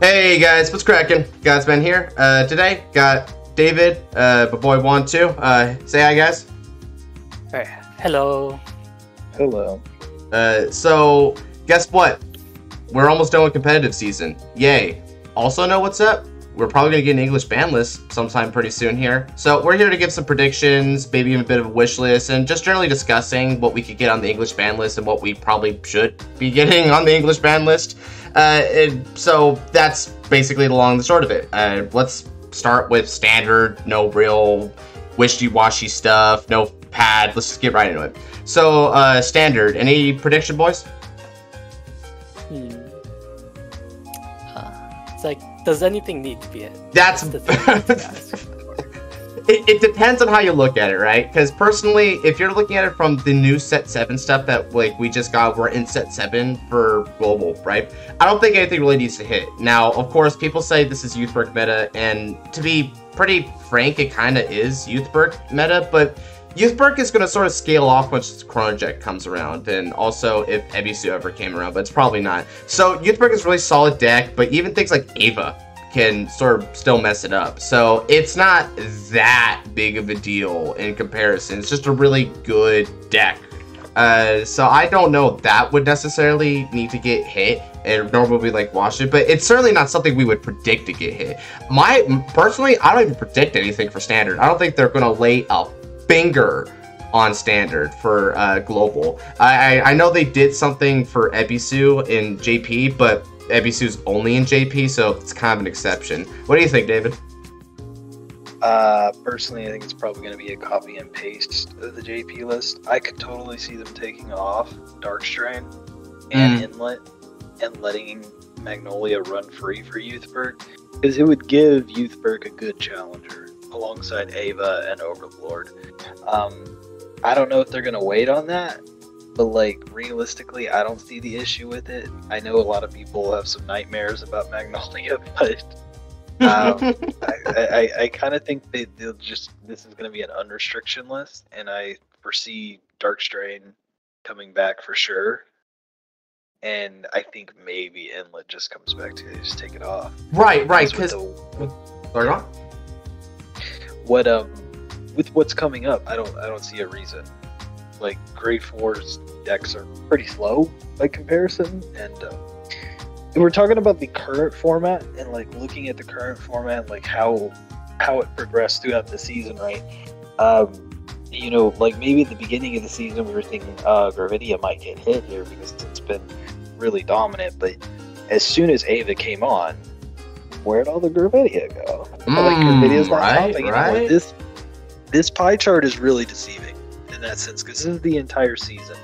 Hey guys, what's cracking? Godsman here. Uh, today got David, uh, my boy Juan too. Uh, say hi, guys. Hey, hello. Hello. Uh, so guess what? We're almost done with competitive season. Yay! Also know what's up? We're probably gonna get an English ban list sometime pretty soon here. So we're here to give some predictions, maybe even a bit of a wish list, and just generally discussing what we could get on the English ban list and what we probably should be getting on the English ban list. Uh, and so that's basically the long and the short of it. Uh, let's start with standard, no real wishy-washy stuff, no pad. Let's just get right into it. So, uh, standard. Any prediction, boys? Hmm. Uh, it's like, does anything need to be it? That's the thing, it, it depends on how you look at it, right? Because personally, if you're looking at it from the new set seven stuff that like we just got, we're in set seven for global, right? I don't think anything really needs to hit. Now, of course, people say this is Youthberk meta, and to be pretty frank, it kind of is Youthberk meta, but Youthberk is going to sort of scale off once Chronojet comes around, and also if Ebisu ever came around, but it's probably not. So Youthberk is really solid deck, but even things like Ava can sort of still mess it up. So it's not that big of a deal in comparison. It's just a really good deck. Uh, so I don't know that would necessarily need to get hit and normally like watch it, but it's certainly not something we would predict to get hit. My personally, I don't even predict anything for standard. I don't think they're gonna lay a finger on standard for uh, global. I, I know they did something for Ebisu in JP, but Ebisu's only in JP, so it's kind of an exception. What do you think, David? Uh, personally, I think it's probably going to be a copy and paste of the JP list. I could totally see them taking off Darkstrain and Mm. Inlet and letting Magnolia run free for Youthberk because it would give Youthberk a good challenger alongside Ava and Overlord. Um, I don't know if they're going to wait on that, but like realistically, I don't see the issue with it. I know a lot of people have some nightmares about Magnolia, but um, I, I, I kind of think they, they'll just this is going to be an unrestriction list, and I foresee Darkstrain coming back for sure. And I think maybe Inlet just comes back to just take it off. right, right, Because sorry, the- what um with what's coming up, I don't I don't see a reason. Like Grade 4's decks are pretty slow by comparison, and uh, we're talking about the current format and like looking at the current format, like how how it progressed throughout the season, right? Um, you know, like maybe at the beginning of the season, we were thinking uh, Gravidia might get hit here because it's been really dominant, but as soon as Ava came on, where'd all the Gravidia go? like Gravidia's not Mm, right, popping anymore. right. This this pie chart is really deceiving in that sense because this is the entire season.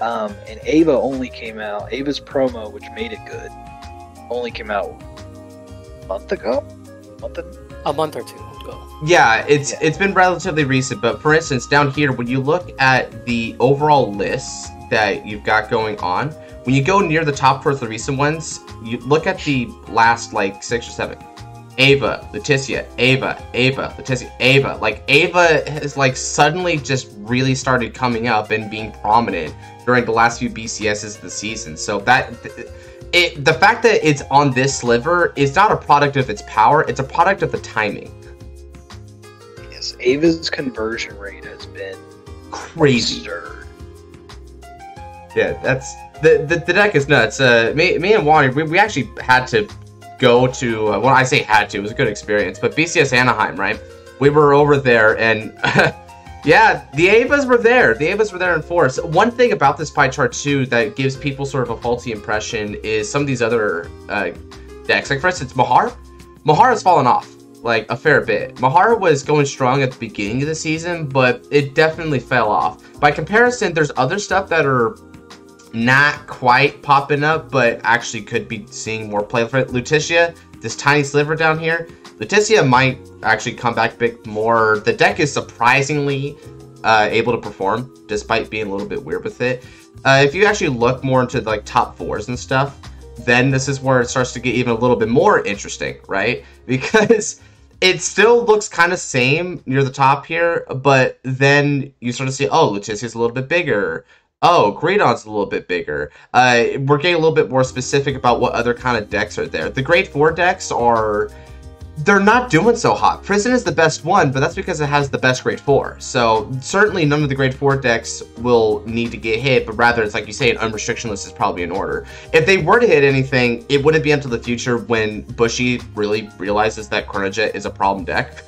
Um, and Ava only came out. Ava's promo, which made it good, only came out a month ago. Month and, A month or two ago. Yeah, it's Yeah. it's been relatively recent, but for instance, down here, when you look at the overall lists that you've got going on, when you go near the top towards the recent ones, you look at the last like six or seven. Ava, Leticia, Ava, Ava, Leticia, Ava. Like Ava has like suddenly just really started coming up and being prominent during the last few BCSs of the season. So that it the fact that it's on this sliver is not a product of its power, it's a product of the timing. yes, Ava's conversion rate has been Crazy. absurd. Yeah, that's the, the the deck is nuts. Uh, me, me and Wani, we, we actually had to go to. Uh, well, I say had to. It was a good experience. But BCS Anaheim, right? We were over there, and yeah, the Avas were there. The Avas were there in force. One thing about this pie chart too that gives people sort of a faulty impression is some of these other uh, decks. Like for instance, Mahar. Mahar has fallen off like a fair bit. Mahar was going strong at the beginning of the season, but it definitely fell off. By comparison, there's other stuff that are not quite popping up, but actually could be seeing more play for. Lutetia, this tiny sliver down here, Lutetia might actually come back a bit more. The deck is surprisingly uh, able to perform, despite being a little bit weird with it. Uh, if you actually look more into like top fours and stuff, then this is where it starts to get even a little bit more interesting, right? Because it still looks kind of same near the top here, but then you sort of see, oh, Lutetia's a little bit bigger. Oh, Greedon's a little bit bigger. Uh, we're getting a little bit more specific about what other kind of decks are there. The Grade 4 decks are. They're not doing so hot. Prison is the best one, but that's because it has the best Grade 4. So, certainly none of the Grade 4 decks will need to get hit, but rather, it's like you say, an unrestriction list is probably in order. If they were to hit anything, it wouldn't be until the future when Bushy really realizes that Chronojet is a problem deck.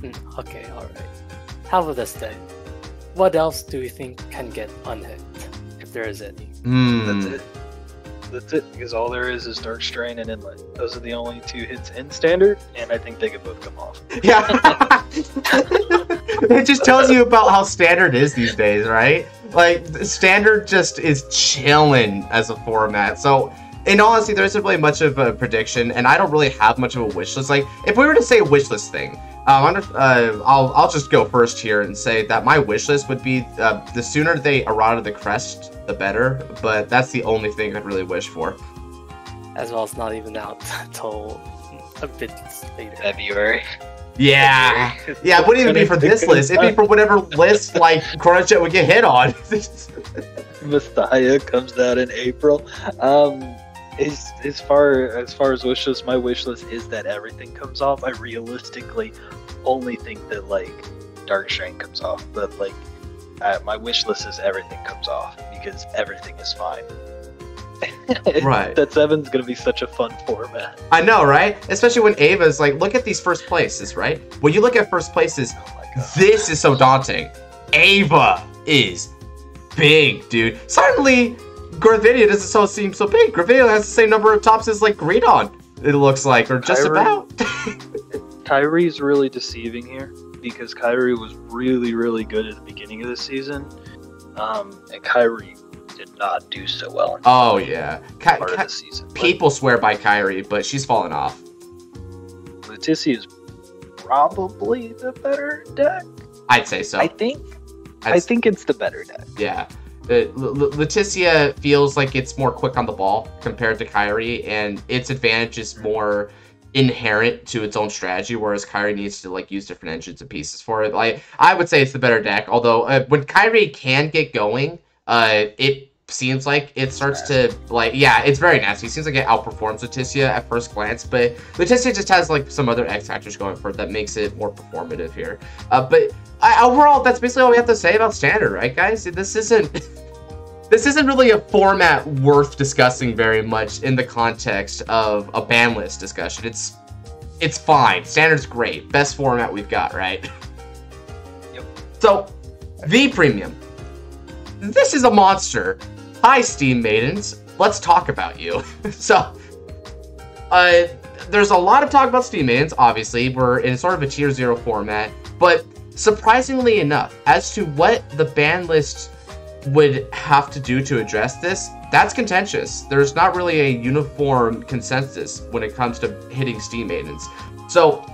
Hmm, Okay, alright. How about this then? What else do you think can get unhit? If there is any. Hmm. That's it. That's it, because all there is is Dark Strain and Inlet. Those are the only two hits in standard, and I think they could both come off. Yeah. it just tells you about how standard is these days, right? Like standard just is chilling as a format. So in all honesty, there isn't really much of a prediction, and I don't really have much of a wish list. Like if we were to say a wish list thing, I wonder, uh, I'll I'll just go first here and say that my wish list would be uh, the sooner they eroded the crest, the better. But that's the only thing I'd really wish for. As well as not even out until a bit later. February. Yeah. Yeah, it wouldn't even be for this list. It'd be for whatever list like Chronojet would get hit on. Messiah comes out in April. Um, as, as far as far as wish list, my wish list is that everything comes off. I realistically only think that like Dark Strain comes off, but like uh, my wish list is everything comes off because everything is fine. Right. that seven's gonna be such a fun format. I know, right? Especially when Ava's like, look at these first places, right? When you look at first places, Oh this is so daunting. Ava is big, dude. Suddenly, Gravidia doesn't so seem so big. Gravidia has the same number of tops as like Greedon, it looks like, or just Kyrie? about. Kyrie's really deceiving here because Kyrie was really, really good at the beginning of the season, um, and Kyrie did not do so well in oh yeah. Ki- part Ki- of the season. But people swear by Kyrie, but she's fallen off. Leticia is probably the better deck. I'd say so. I think. I I'd- think it's the better deck. Yeah. L- L- Leticia feels like it's more quick on the ball compared to Kyrie, and its advantage is more inherent to its own strategy, whereas Kyrie needs to like use different engines and pieces for it. Like I would say it's the better deck, although uh, when Kyrie can get going, uh, it seems like it starts to like yeah, it's very nasty. It seems like it outperforms Leticia at first glance, but Leticia just has like some other X factors going for it that makes it more performative here. Uh, but I, overall, that's basically all we have to say about standard, right, guys? This isn't this isn't really a format worth discussing very much in the context of a ban list discussion. It's it's fine. Standard's great. Best format we've got, right? Yep. So, the Premium. This is a monster. Hi, Steam Maidens. Let's talk about you. so, uh, there's a lot of talk about Steam Maidens, obviously. We're in sort of a tier zero format. But surprisingly enough, as to what the ban list would have to do to address this, that's contentious. There's not really a uniform consensus when it comes to hitting Steam Maidens. So,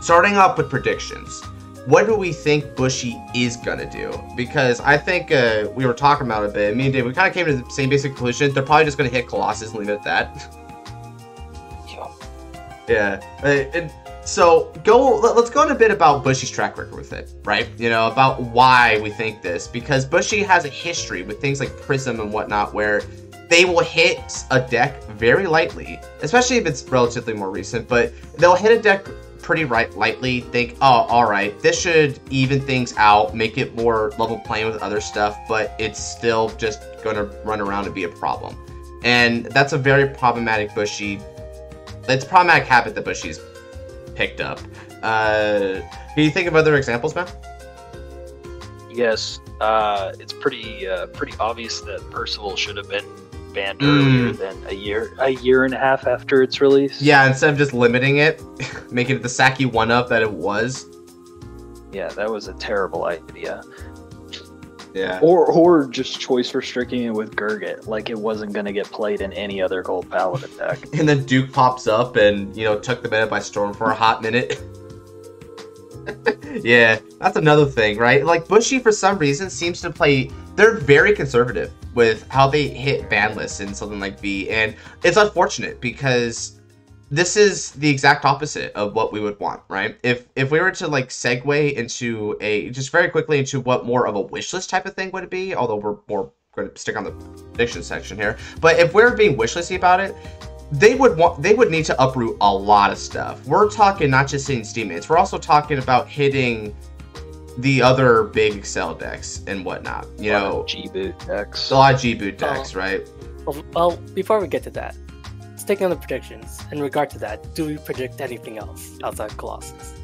starting off with predictions. What do we think Bushy is gonna do? Because I think uh, we were talking about it a bit. Me and Dave, we kind of came to the same basic conclusion. They're probably just gonna hit Colossus and leave it at that. Yeah. Uh, and so go. Let, us go in a bit about Bushy's track record with it, right? You know about why we think this because Bushy has a history with things like Prism and whatnot, where they will hit a deck very lightly, especially if it's relatively more recent. But they'll hit a deck pretty right lightly. Think, oh, all right, this should even things out, make it more level playing with other stuff, but it's still just gonna run around and be a problem. And that's a very problematic Bushy it's problematic habit that Bushy's picked up. Uh, can you think of other examples, man? Yes, uh, it's pretty uh, pretty obvious that Percival should have been banned Mm. earlier than a year a year and a half after its release. Yeah, instead of just limiting it, making it the Saki one up that it was. yeah, that was a terrible idea. Yeah. Or or just choice restricting it with Gurgit, like it wasn't gonna get played in any other gold paladin deck. And then Duke pops up and, you know, took the meta by storm for a hot minute. yeah, that's another thing, right? Like, Bushy, for some reason, seems to play. They're very conservative with how they hit ban lists in something like V. And it's unfortunate because this is the exact opposite of what we would want, right? If if we were to like segue into a just very quickly into what more of a wish list type of thing would it be, although we're more going to stick on the prediction section here. But if we're being wish listy about it, they would want they would need to uproot a lot of stuff. We're talking not just hitting Steam Maidens, we're also talking about hitting the other big Excel decks and whatnot. You know, G boot decks. a lot of G boot decks, right? Well, well, before we get to that, sticking on the predictions, in regard to that, do we predict anything else outside Colossus?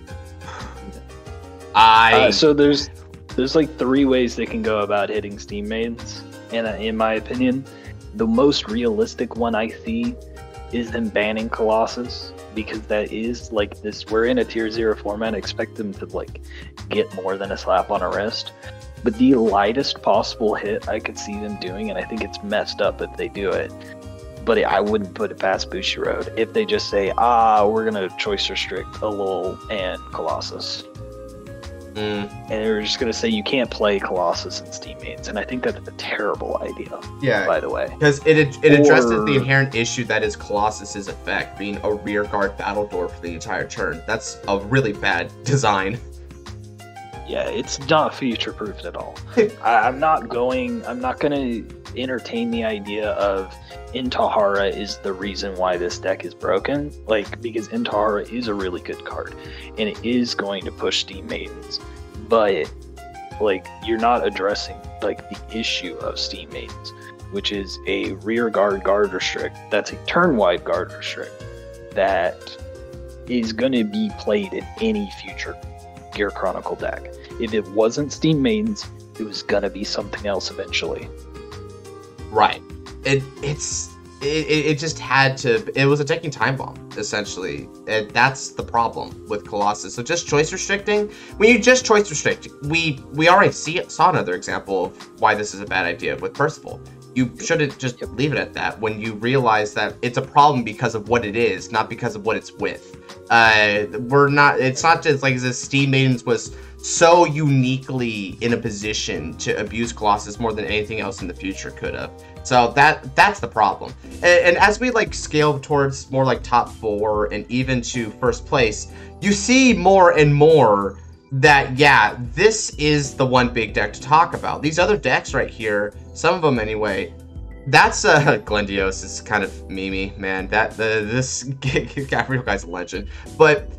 I Uh, so there's there's like three ways they can go about hitting Steam Maidens, and uh, in my opinion, the most realistic one I see is them banning Colossus because that is like this. We're in a tier zero format. Expect them to like get more than a slap on a wrist. But the lightest possible hit I could see them doing, and I think it's messed up if they do it. But I wouldn't put it past Bushiroad if they just say, ah, we're gonna choice restrict a Alul and Colossus mm, and they're just going to say you can't play Colossus in Steam Maidens, and I think that's a terrible idea. yeah, By the way, because it it addresses the inherent issue that is Colossus's effect being a rear guard battle door for the entire turn. That's a really bad design. yeah, it's not future proofed at all. I, I'm not going. I'm not going to entertain the idea of Intahara is the reason why this deck is broken. Like because Intahara is a really good card, and it is going to push Steam maidens, but like you're not addressing like the issue of Steam maidens, which is a rear guard guard restrict. That's a turn wide guard restrict that is going to be played in any future Gear Chronicle deck. If it wasn't Steam Maidens, it was gonna be something else eventually. Right. It it's it, it just had to it was a ticking time bomb essentially. And that's the problem with colossus. So just choice restricting when you just choice restrict we we already see saw another example of why this is a bad idea with percival. You shouldn't just leave it at that when you realize that it's a problem because of what it is not because of what it's with. Uh we're not it's not just like this steam maidens was so uniquely in a position to abuse colossus more than anything else in the future could have so that that's the problem. And, and as we like scale towards more like top four and even to first place, you see more and more that yeah, this is the one big deck to talk about. These other decks right here, some of them anyway. That's uh Glendios is kind of memey, man. That the this Gabriel guy's a legend. But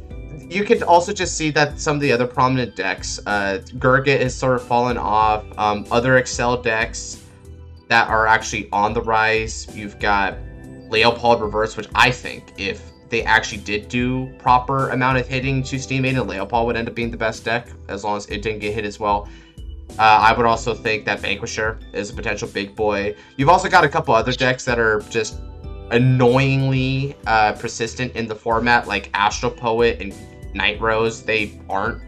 you can also just see that some of the other prominent decks, uh Gurgit has sort of fallen off. Um, other Excel decks that are actually on the rise. You've got Leopold Reverse, which I think if they actually did do proper amount of hitting to Steam Maiden, Leopold would end up being the best deck as long as it didn't get hit as well. Uh, I would also think that Vanquisher is a potential big boy. You've also got a couple other decks that are just annoyingly uh, persistent in the format, like Astral Poet and Night Rose. They aren't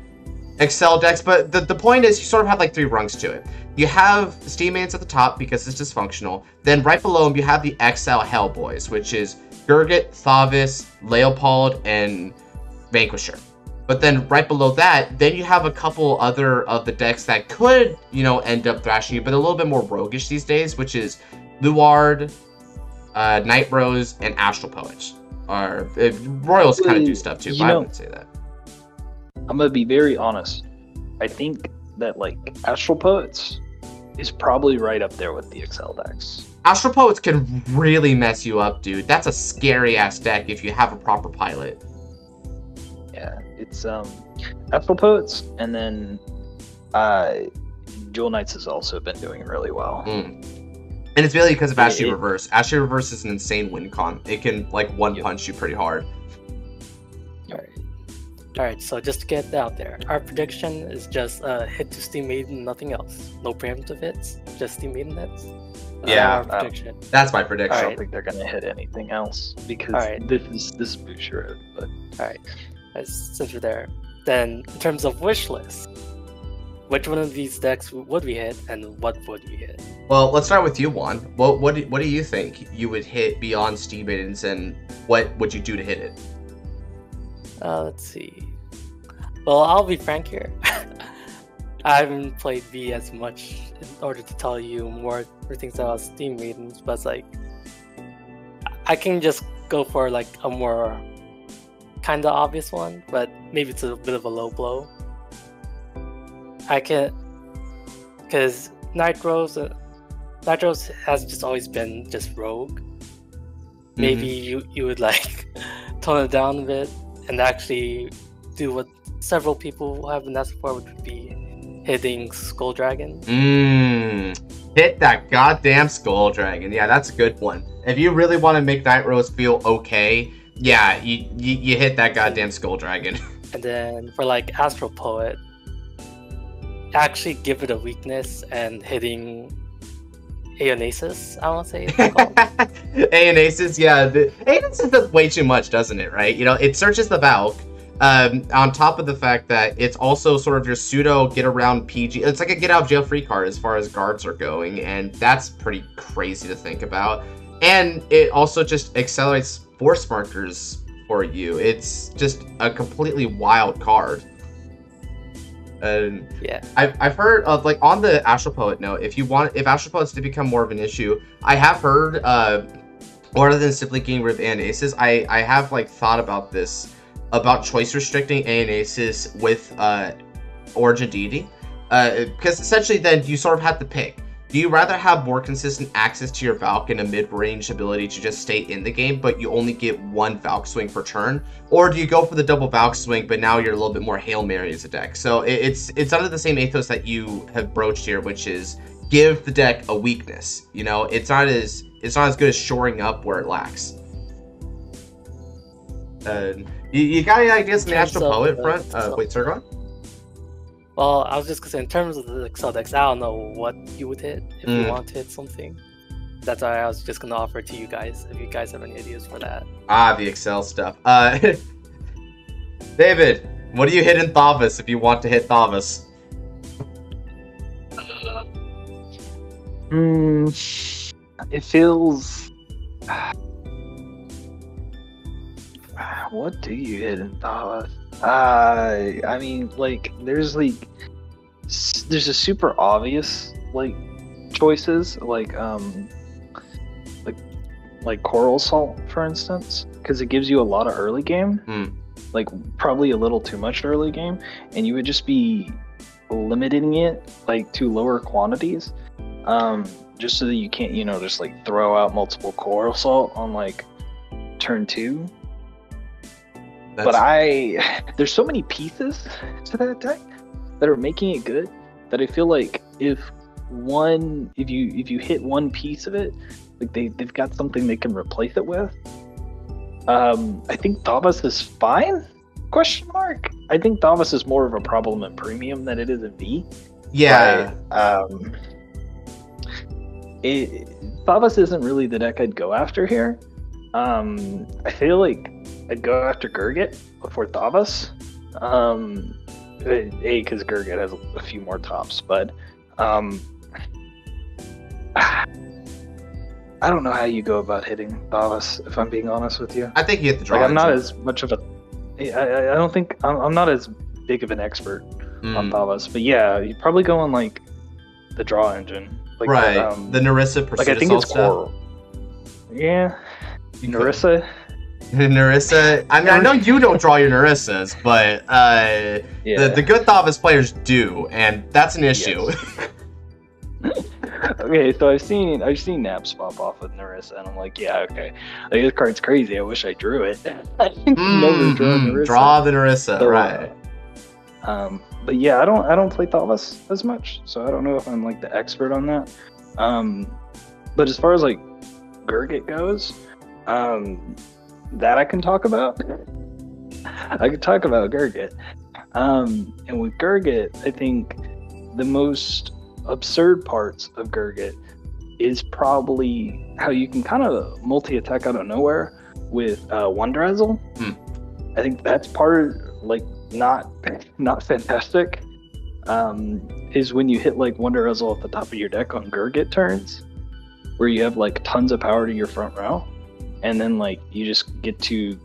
Excel decks, but the, the point is you sort of have like three rungs to it. You have Steam Maidens at the top because it's dysfunctional. Then right below them you have the XL Hellboys, which is Gurgit, Thavas, Leopold, and Vanquisher. But then right below that, then you have a couple other of the decks that could, you know, end up thrashing you, but a little bit more roguish these days, which is Luard, uh, Night Rose, and Astral Poets are uh, Royals kind of do stuff too, You but I wouldn't say that. I'm gonna be very honest. I think that like Astral Poets is probably right up there with the Excel decks. Astral Poets can really mess you up, dude. That's a scary ass deck if you have a proper pilot. Yeah, it's um Astral Poets, and then uh, Jewel Knights has also been doing really well. Mm. And it's mainly because of Yeah, Ashley it- Reverse. Ashley Reverse is an insane win con. It can like one Yep. punch you pretty hard. Alright. Alright, so just to get out there, our prediction is just uh, hit to Steam Maiden, nothing else. No preemptive hits, just Steam Maiden hits. Uh, Yeah, uh, prediction. That's my prediction. I don't think they're gonna hit anything else because Alright. this is this is Bushiroad, but Alright, uh, since we're there, then in terms of wish list, which one of these decks would we hit and what would we hit? Well, let's start with you, Juan. What what do, what do you think you would hit beyond Steam Maidens, and what would you do to hit it? Uh, let's see. Well, I'll be frank here. I haven't played V as much in order to tell you more more things about Steam Maidens, but like I can just go for like a more kind of obvious one, but maybe it's a bit of a low blow. I can, because Night Rose, uh, Night Rose has just always been just rogue. Maybe you you would like tone it down a bit and actually do what several people have been asking for, which would be hitting Skull Dragon. Mmm. Hit that goddamn Skull Dragon. Yeah, that's a good one. If you really want to make Night Rose feel okay, yeah, you, you, you hit that goddamn Skull Dragon. And then for like Astral Poet, actually give it a weakness and hitting Aeonasis, I want to say. Aeonasis, yeah. The, Aeonasis does way too much, doesn't it, right? You know, it searches the Valk, um, on top of the fact that it's also sort of your pseudo get around PG. It's like a get out jail free card as far as guards are going, and that's pretty crazy to think about. And it also just accelerates force markers for you. It's just a completely wild card. And yeah. I've, I've heard of like on the Astral Poet note, if you want if Astral Poets to become more of an issue, I have heard uh rather than simply getting rid of Anasis, I, I have like thought about this about choice restricting Anasis with uh Origin Deity. Uh, because essentially then you sort of have to pick. Do you rather have more consistent access to your Valk and a mid-range ability to just stay in the game, but you only get one Valk swing per turn? Or do you go for the double Valk swing, but now you're a little bit more Hail Mary as a deck? So it's it's under the same ethos that you have broached here, which is give the deck a weakness. You know, it's not as it's not as good as shoring up where it lacks. Uh, you, you got any ideas on the Astral Poet front? Uh, wait, Sirgon? Well, I was just gonna say, in terms of the Excel decks, I don't know what you would hit if Mm. you want to hit something. That's why I was just gonna offer to you guys if you guys have any ideas for that. Ah, the Excel stuff. Uh, David, what do you hit in Thavas if you want to hit Thavas? Hmm. It feels. What do you hit in Thavas? Uh, I mean, like, there's like, s- there's a super obvious like choices, like um, like like Coral Salt, for instance, because it gives you a lot of early game, Hmm. like probably a little too much early game, and you would just be limiting it like to lower quantities um, just so that you can't, you know, just like throw out multiple coral salt on like turn two. But I, there's so many pieces to that deck that are making it good that I feel like if one, if you if you hit one piece of it, like they they've got something they can replace it with. Um, I think Thavas is fine. Question mark. I think Thavas is more of a problem in premium than it is in V. yeah. But, um, it, Thavas isn't really the deck I'd go after here. Um, I feel like I'd go after Gurgit before Thavas. Um, a because Gurgit has a few more tops, but um, I don't know how you go about hitting Thavas. If I'm being honest with you, I think you hit the draw. like I'm not as much of a. I, I don't think I'm, I'm not as big of an expert on Mm, Thavas. But yeah, you probably go on like the draw engine. Like right. The, um, the Narissa like I think it's stuff. Coral. Yeah, You could- Narissa. I mean, I know you don't draw your Narissas, but uh, Yeah. the, the good Thavas players do, and that's an issue. okay, so I've seen I've seen Naps pop off with Narissa, and I'm like, yeah, okay, like, this card's crazy. I wish I drew it. I never Mm, drew mm, Narissa. draw the Narissa, So, uh, right. Um, but yeah, I don't I don't play Thavas as much, so I don't know if I'm like the expert on that. Um, but as far as like Gurgit goes, um, that I can talk about. I can talk about Gurgit. Um, and with Gurgit, I think the most absurd parts of Gurgit is probably how you can kind of multi-attack out of nowhere with uh, Wonder Ezel. Hmm. I think that's part of, like not not fantastic. Um, is when you hit like Wonder Ezel at the top of your deck on Gurgit turns, where you have like tons of power to your front row, and then like you just get to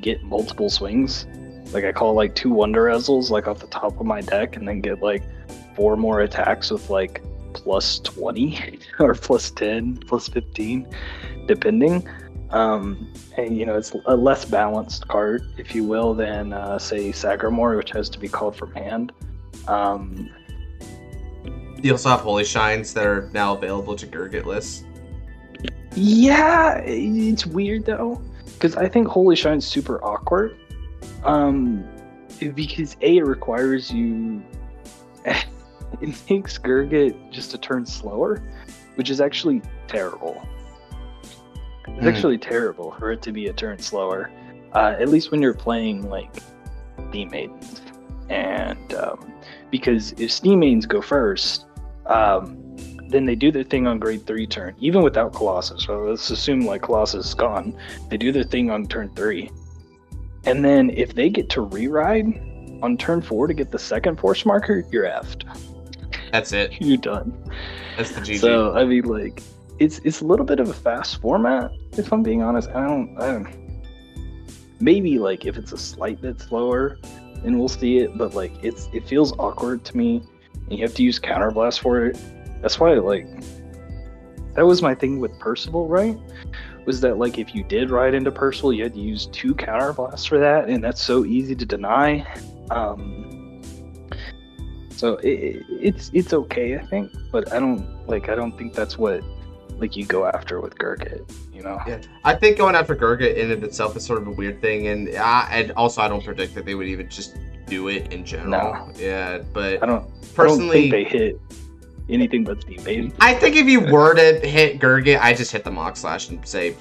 get multiple swings. Like I call like two Wonder Ezels like off the top of my deck, and then get like four more attacks with like plus 20 or plus 10 plus 15 depending Um, and you know, it's a less balanced card, if you will, than uh, say Sagramore, which has to be called from hand. Um, You also have Holy Shines that are now available to Gurgit lists. Yeah, it's weird though, because I think Holy Shine's super awkward. Um, because a it requires you, it makes Gurgit just a turn slower, which is actually terrible. It's Hmm. actually terrible for it to be a turn slower. Uh, at least when you're playing like Steam Maidens. And um, because if Steam Maidens go first, um, then they do their thing on grade three turn, even without Colossus. So let's assume like Colossus is gone. They do their thing on turn three. And then if they get to re-ride on turn four to get the second force marker, you're effed. That's it. You're done. That's the GG. So I mean, like, it's it's a little bit of a fast format. If I'm being honest, I don't, I don't. Maybe like if it's a slight bit slower, then we'll see it. But like, it's it feels awkward to me, and you have to use counterblast for it. That's why like that was my thing with Percival, right? Was that like if you did ride into Percival, you had to use two counterblasts for that, and that's so easy to deny. Um, so it, it- it's it's okay, I think, but I don't like I don't think that's what like you go after with Gurgit, you know? Yeah. I think going after Gurgit in and of itself is sort of a weird thing, and I, and also I don't predict that they would even just do it in general. No. Yeah, but I don't personally, I don't think they hit anything but Steam Maiden. I think if you were to hit Gurgit, I just hit the Mock Slash and say,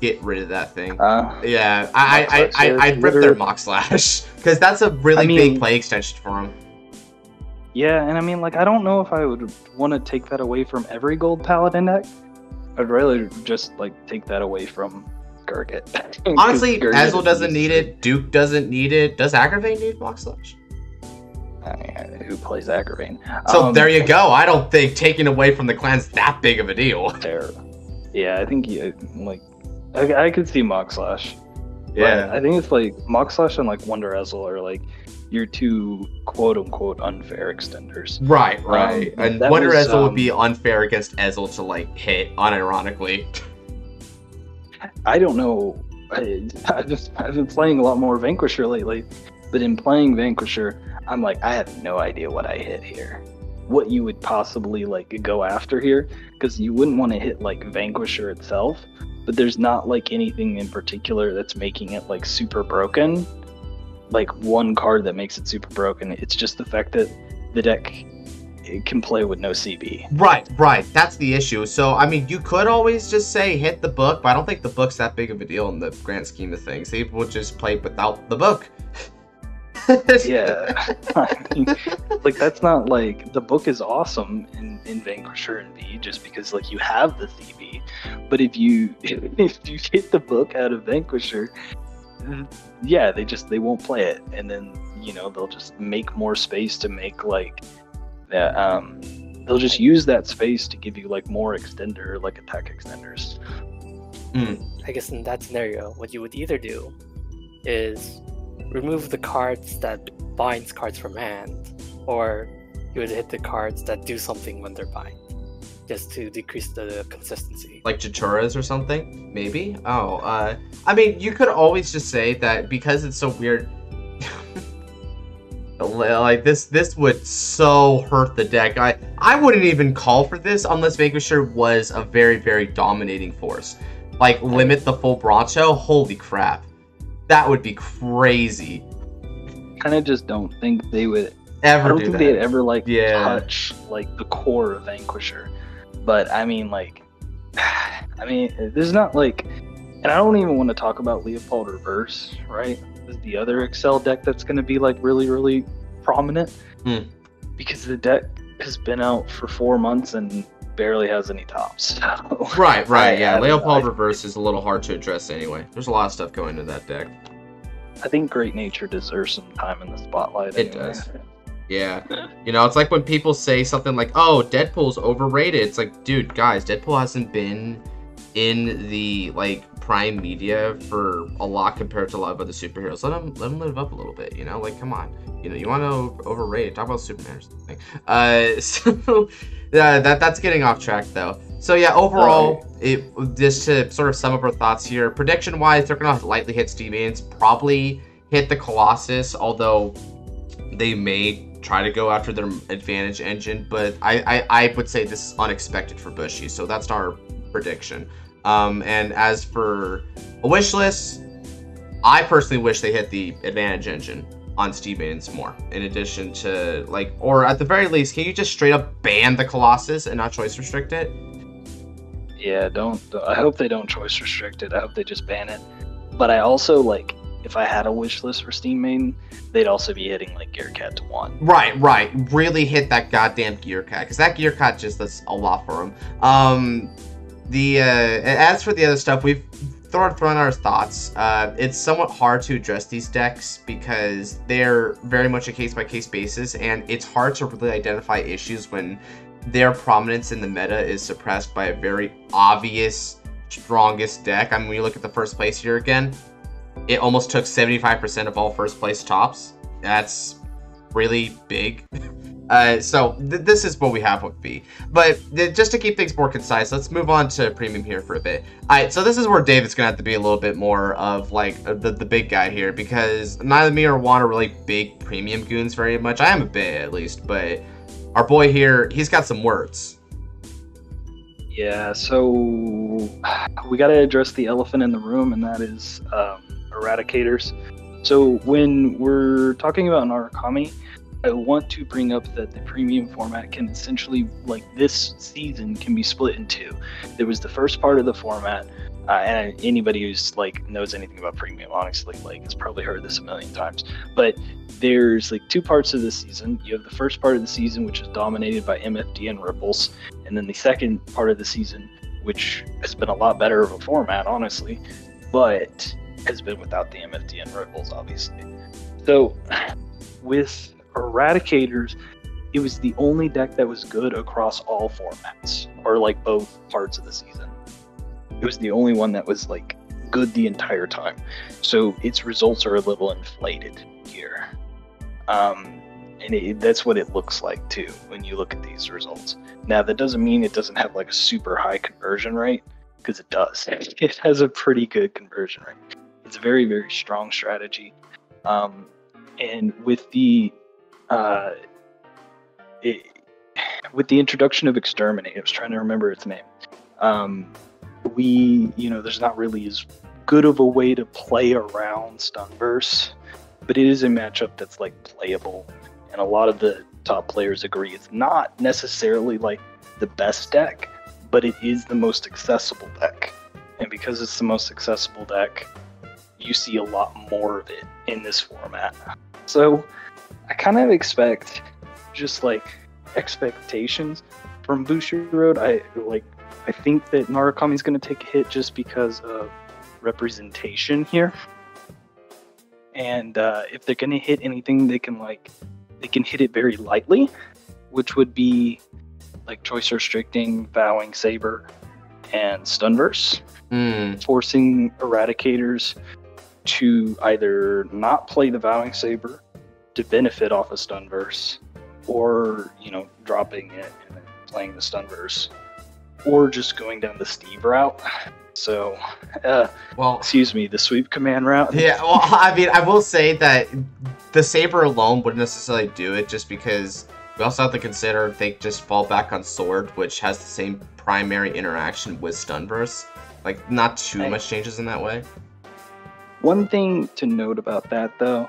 get rid of that thing. Uh, Yeah, I I, I, I, I'd rip their. Mock Slash because that's a really I mean- big play extension for them. yeah, and I mean like I don't know if I would want to take that away from every gold paladin deck. I'd rather just like take that away from Gurgit. 'Cause Honestly, Gurgit Azul doesn't need it. Duke doesn't need it. Does Agravain need Mock Slash? I mean, who plays Agravain? So Um, there you go. I don't think taking away from the clan's that big of a deal. there. Yeah, I think you like. I, I could see Mock Slash. Yeah. I think it's like Mock Slash and like Wonder Ezel are like your two quote unquote unfair extenders. Right, right. Um, and Wonder was, Ezel would um, be unfair against Ezel to like hit, unironically. I don't know. I, I just I've been playing a lot more Vanquisher lately, but in playing Vanquisher, I'm like I have no idea what I hit here, what you would possibly like go after here, because you wouldn't want to hit like Vanquisher itself, but there's not like anything in particular that's making it like super broken, like one card that makes it super broken. It's just the fact that the deck it can play with no CB. Right, right. That's the issue. So, I mean, you could always just say hit the book, but I don't think the book's that big of a deal in the grand scheme of things. People just play without the book. yeah. I mean, like that's not like the book is awesome in, in vanquisher and v just because like you have the cb but if you if you hit the book out of vanquisher yeah they just they won't play it. And then you know they'll just make more space to make like that um they'll just use that space to give you like more extender like attack extenders. I guess in that scenario, what you would either do is remove the cards that binds cards from hand, or you would hit the cards that do something when they're bind, just to decrease the consistency. like Jaturas or something, maybe. Oh, uh, I mean, you could always just say that because it's so weird. like this, this would so hurt the deck. I, I wouldn't even call for this unless Vanquisher was a very, very dominating force. Like limit the full Broncho. Holy crap, that would be crazy. kind of just don't think they would Ever I don't do think that? they'd ever like Yeah. touch like the core of Vanquisher. But I mean, like, I mean, there's not like, and I don't even want to talk about Leopold Reverse, right? This is the other Excel deck that's going to be like really, really prominent Hmm. because the deck has been out for four months and barely has any tops. So, Right, right, yeah. haven't- Leopold I- Reverse is a little hard to address anyway. There's a lot of stuff going into that deck. I think Great Nature deserves some time in the spotlight. It anyway. does. Yeah. You know, it's like when people say something like, oh, Deadpool's overrated. It's like, dude, guys, Deadpool hasn't been in the like prime media for a lot compared to a lot of other superheroes. Let them let him live up a little bit, you know? Like, come on. You know, you want to overrate. Talk about Superman or something. Uh so yeah, that that's getting off track though. So yeah, overall, it just to sort of sum up our thoughts here. Prediction wise, they're gonna lightly hit Stevians, probably hit the Colossus, although they may try to go after their advantage engine. But I I, I would say this is unexpected for Bushy, so that's our prediction. Um, and as for a wish list, I personally wish they hit the advantage engine on Stevians more. In addition to like, or at the very least, can you just straight up ban the Colossus and not choice restrict it? Yeah, don't. I hope they don't choice restrict it. I hope they just ban it. But I also like if I had a wish list for Steam Maiden, they'd also be hitting like Gearcat to one. Right, right. Really hit that goddamn Gearcat because that Gearcat just does a lot for them. Um, the uh, as for the other stuff, we've thrown thrown our thoughts. Uh, it's somewhat hard to address these decks because they're very much a case by case basis, and it's hard to really identify issues when their prominence in the meta is suppressed by a very obvious strongest deck. I mean, you look at the first place here again, it almost took 75% of all first place tops. That's really big. Uh, so th- this is what we have with B. But just to keep things more concise, let's move on to premium here for a bit. All right, so this is where David's gonna have to be a little bit more of like uh, the the big guy here because neither me or Juan are really big premium goons very much. I am a bit at least, but our boy here, he's got some words. Yeah, so we got to address the elephant in the room, and that is um, eradicators. So when we're talking about Narukami, I want to bring up that the premium format can essentially, like this season, can be split in two. There was the first part of the format, uh, and anybody who's like knows anything about premium, honestly, like has probably heard this a million times. But there's like two parts of the season. You have the first part of the season, which is dominated by MFD and Ripples, and then the second part of the season, which has been a lot better of a format, honestly, but has been without the MFD and Ripples, obviously. So with Eradicators, it was the only deck that was good across all formats, or like both parts of the season. It was the only one that was like good the entire time. So its results are a little inflated here. Um, and it, that's what it looks like too when you look at these results. Now, that doesn't mean it doesn't have like a super high conversion rate, because it does. It has a pretty good conversion rate. It's a very, very strong strategy. Um, and with the uh, it, with the introduction of Exterminate, I was trying to remember its name. Um, we, you know, there's not really as good of a way to play around Stunverse, but it is a matchup that's like playable, and a lot of the top players agree it's not necessarily like the best deck, but it is the most accessible deck. And because it's the most accessible deck, you see a lot more of it in this format. So I kind of expect just like expectations from Bushiroad. I like I think that Narukami's going to take a hit just because of representation here. And uh, if they're going to hit anything, they can like they can hit it very lightly, which would be like choice restricting, vowing saber, and stunverse, Mm. forcing eradicators to either not play the vowing saber to benefit off a stunverse, or you know dropping it and then playing the stunverse, or just going down the Steve route. So, uh, Well, excuse me, the sweep command route. Yeah, well, I mean, I will say that the saber alone wouldn't necessarily do it, just because we also have to consider they just fall back on sword, which has the same primary interaction with Stunverse. Like, not too Right. much changes in that way. One thing to note about that, though,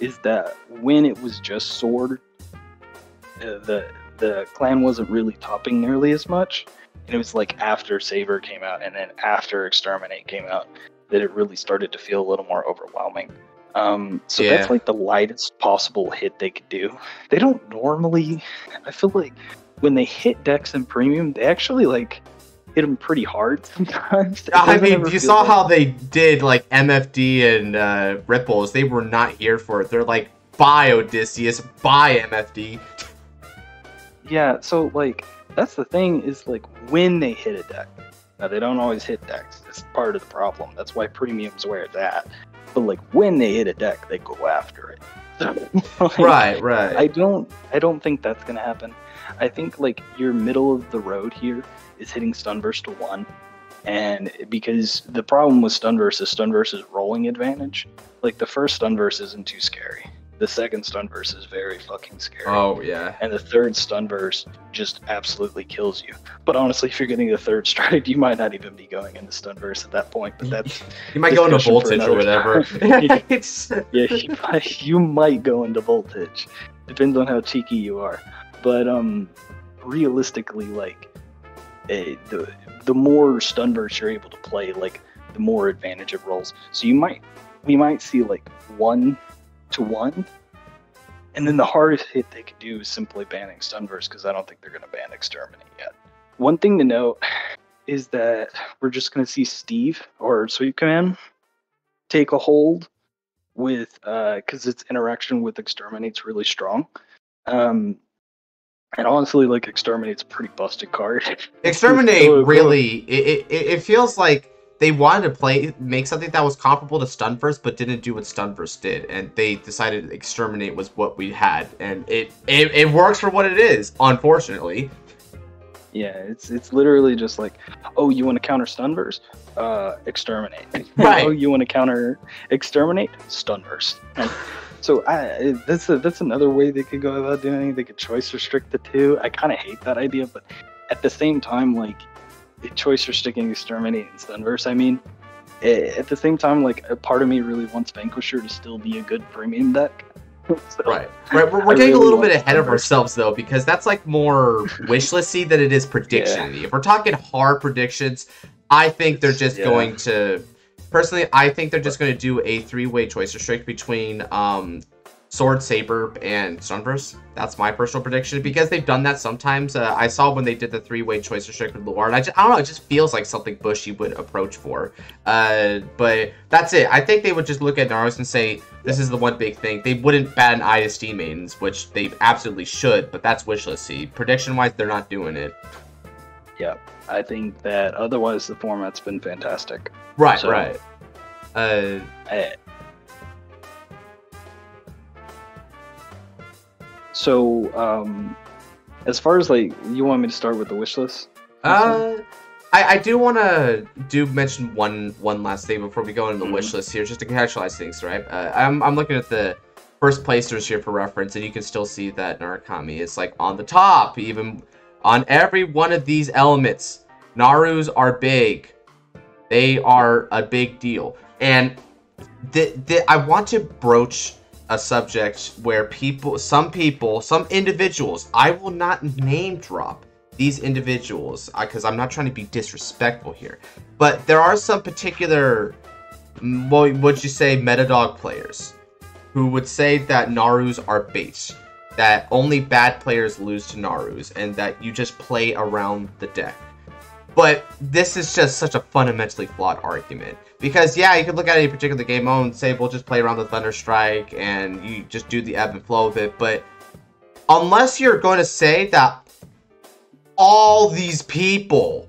is that when it was just sword, uh, the the clan wasn't really topping nearly as much, and it was like after Saber came out and then after Exterminate came out that it really started to feel a little more overwhelming. Um, so Yeah. that's like the lightest possible hit they could do. They don't normally. I feel like when they hit decks in premium, they actually like hit them pretty hard sometimes. I mean, you saw how they did, like, MFD and uh, Ripples. They were not here for it. They're like, buy Odysseus, buy MFD. Yeah, so like that's the thing is like when they hit a deck. Now they don't always hit decks. That's part of the problem. That's why premium's where it's at. But like when they hit a deck, they go after it. Like, Right, right. I don't I don't think that's gonna happen. I think like you're middle of the road here is hitting Stunverse to one, and because the problem with Stunverse is Stunverse's rolling advantage. Like the first Stunverse isn't too scary. The second Stunverse is very fucking scary. Oh yeah. And the third Stunverse just absolutely kills you. But honestly, if you're getting the third strike, you might not even be going into Stunverse at that point. But that's You might go into voltage or whatever. it's yeah, you might, you might go into voltage. Depends on how cheeky you are. But um, realistically, like the the more Stunverse you're able to play, like the more advantage it rolls. So you might we might see like one to one, and then the hardest hit they could do is simply banning Stunverse because I don't think they're going to ban Exterminate yet. One thing to note is that we're just going to see Steve or Sweep Command take a hold with because its interaction with Exterminate's really strong. Um, and honestly, like Exterminate's a pretty busted card. Exterminate go- really it, it, it feels like they wanted to play make something that was comparable to Stunverse but didn't do what Stunverse did and they decided Exterminate was what we had and it, it it works for what it is unfortunately Yeah, it's it's literally just like, oh, you want to counter Stunverse? Uh, exterminate. Right. oh, you want to counter exterminate? Stunverse. And so I that's a, that's another way they could go about doing it. They could choice restrict the two. I kind of hate that idea, but at the same time, like choice restricting exterminate and Stunverse. I mean, at the same time, like a part of me really wants Vanquisher to still be a good premium deck. So- right right we're, we're getting a little bit ahead of ourselves though because that's like more wish listy than it is prediction if we're talking hard predictions I think they're just Yeah. going to personally I think they're just going to do a three-way choice restrict between um Sword, Saber, and Stunverse. That's my personal prediction because they've done that sometimes. Uh, I saw when they did the three-way choice restrict with Lord. I, just, I don't know. It just feels like something Bushy would approach for. Uh, but that's it. I think they would just look at Naros and say, "This is the one big thing." They wouldn't bat an eye to Steam Maidens, which they absolutely should. But that's wishlisty. Prediction-wise, they're not doing it. yeah, I think that otherwise the format's been fantastic. Right. So- right. Uh, Eh. So, um, as far as like, you want me to start with the wish list? Uh, I, I do want to do mention one one last thing before we go into the Mhm. wish list here, just to contextualize things, right? Uh, I'm I'm looking at the first placers here for reference, and you can still see that Narukami is like on the top, even on every one of these elements. Narus are big; they are a big deal, and the, the, I want to broach a subject where people, some people, some individuals, I will not name drop these individuals because I'm not trying to be disrespectful here, but there are some particular, what would you say, metadog players who would say that Narus are bait, that only bad players lose to Narus, and that you just play around the deck. But this is just such a fundamentally flawed argument. Because, yeah, you could look at any particular game mode and say, we'll just play around the Thunder Strike and you just do the ebb and flow of it. But unless you're going to say that all these people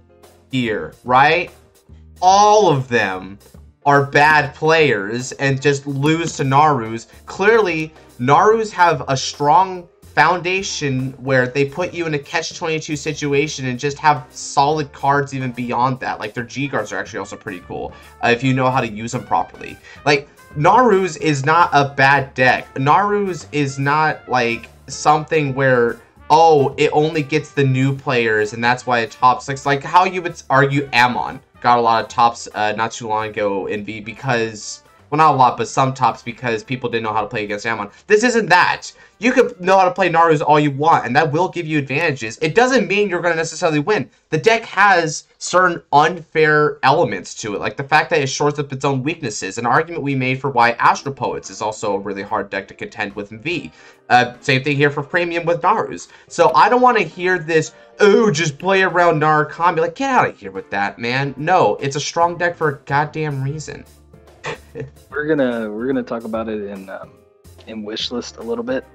here, right? All of them are bad players and just lose to Narus. Clearly, Narus have a strong foundation where they put you in a catch 22 situation and just have solid cards even beyond that. Like their G guards are actually also pretty cool uh, if you know how to use them properly. Like Narus is not a bad deck. Narus is not like something where oh it only gets the new players and that's why it top six. Like how you would argue Amon got a lot of tops uh, not too long ago in V because well not a lot but some tops because people didn't know how to play against Amon. This isn't that. You could know how to play Narus all you want, and that will give you advantages. It doesn't mean you're going to necessarily win. The deck has certain unfair elements to it, like the fact that it shorts up its own weaknesses. An argument we made for why Astro Poets is also a really hard deck to contend with in V. Uh, same thing here for Premium with Narus. So I don't want to hear this, oh, just play around Narukami. Like, get out of here with that, man. No, it's a strong deck for a goddamn reason. We're gonna we're gonna talk about it in um, in wish list a little bit.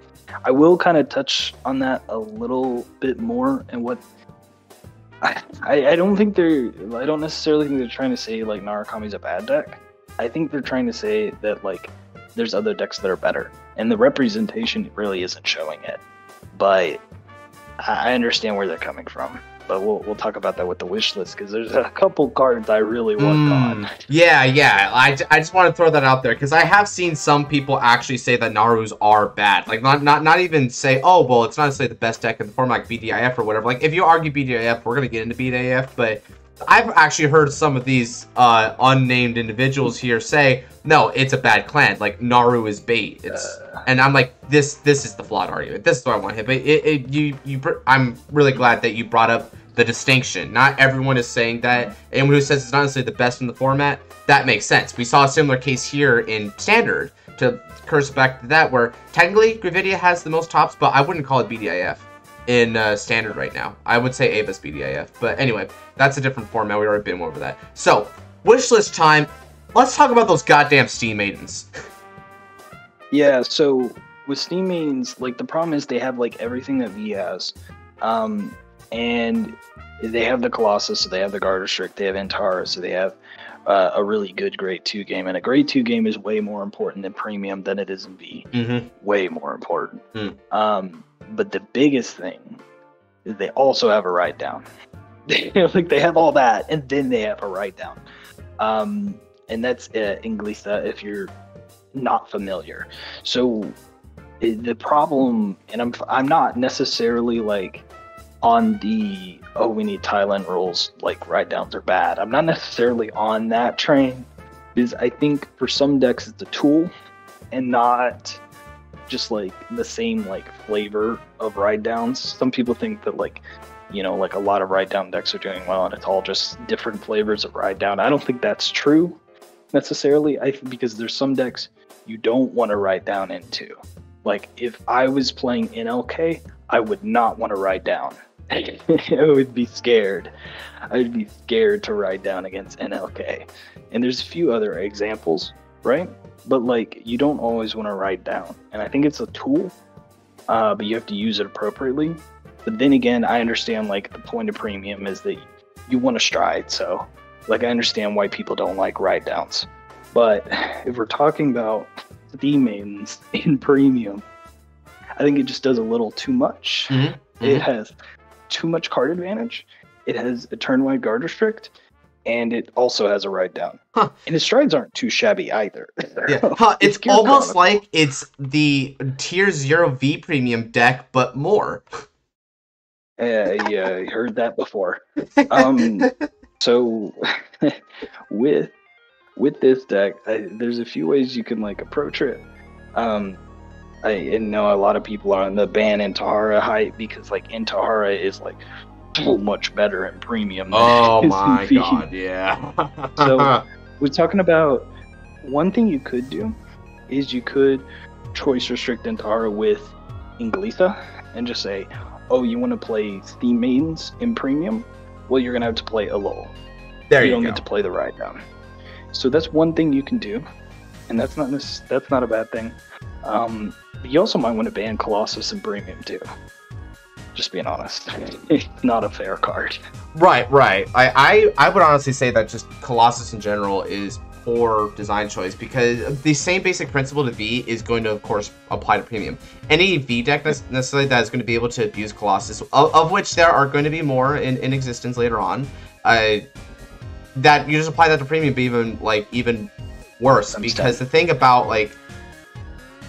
I will kind of touch on that a little bit more and what I, I I don't think they're I don't necessarily think they're trying to say like Narukami's a bad deck. I think they're trying to say that like there's other decks that are better, and the representation really isn't showing it. But I I understand where they're coming from. But we'll we'll talk about that with the wish list because there's a couple cards I really want Mm, on. Yeah, yeah. I, I just want to throw that out there because I have seen some people actually say that Naru's are bad. Like not not not even say, oh well, it's not necessarily the best deck in the form like BDIF or whatever. Like if you argue BDIF, we're gonna get into BDIF, but I've actually heard some of these uh, unnamed individuals here say, no, it's a bad clan. Like Naru is bait. It's Uh, and I'm like, this this is the flawed argument. This is what I want to hit. But it, it, you you I'm really glad that you brought up the distinction. Not everyone is saying that. Anyone who says it's not necessarily the best in the format, that makes sense. We saw a similar case here in standard to curse back to that, where technically Gravidia has the most tops, but I wouldn't call it BDIF in uh, standard right now. I would say Ava's BDIF. But anyway, that's a different format. We already been over that. So wishlist time. Let's talk about those goddamn Steam maidens. Yeah, so with Steam Maidens, like the problem is they have like everything that V has. Um and they have the Colossus, so they have the Garter Strict, they have Antara, so they have uh, a really good grade two game. And a grade two game is way more important than premium than it is in V. Mm-hmm. Way more important. Hmm. Um but the biggest thing is they also have a write down. like they have all that and then they have a write down. Um and that's uh, Inglisa if you're not familiar. So the problem, and I'm I'm not necessarily like on the oh we need Thailand rules like ride downs are bad. I'm not necessarily on that train because I think for some decks it's a tool and not just like the same like flavor of ride downs. Some people think that like you know like a lot of ride down decks are doing well and it's all just different flavors of ride down. I don't think that's true necessarily. I because there's some decks you don't want to ride down into. Like if I was playing NLK, I would not want to ride down. I would be scared. I would be scared to ride down against NLK. And there's a few other examples, right? But like you don't always want to ride down. And I think it's a tool, uh, but you have to use it appropriately. But then again, I understand like the point of premium is that you want to stride. So like I understand why people don't like ride downs. But if we're talking about the mains in premium, I think it just does a little too much. Mhm, It has too much card advantage. It has a turn wide guard restrict, and it also has a ride down. Huh. And his strides aren't too shabby either. Yeah, huh, it's Gear almost Chronicle. like it's the tier zero V premium deck, but more. Uh, yeah, I heard that before. Um, so with with this deck, I, there's a few ways you can like approach it. Um, I, know a lot of people are on the ban Intahara hype because like Intahara is like so much better in premium. than oh in my god, yeah. So- We're talking about one thing you could do is you could choice restrict Intahara with Inglisa and just say, oh, you want to play Steam Maidens in premium? Well, you're gonna have to play Alol there you go. you, don't go. get to play the ride down. So that's one thing you can do, and that's not that's not a bad thing. Um, you also might want to ban Colossus and Premium too. Just being honest, it's not a fair card. Right, right. I, I, I would honestly say that just Colossus in general is poor design choice because the same basic principle to V is going to, of course, apply to premium. Any V deck necessarily that is going to be able to abuse Colossus, of, of which there are going to be more in, in existence later on, uh, that you just apply that to premium, be even like even worse. Because the thing about like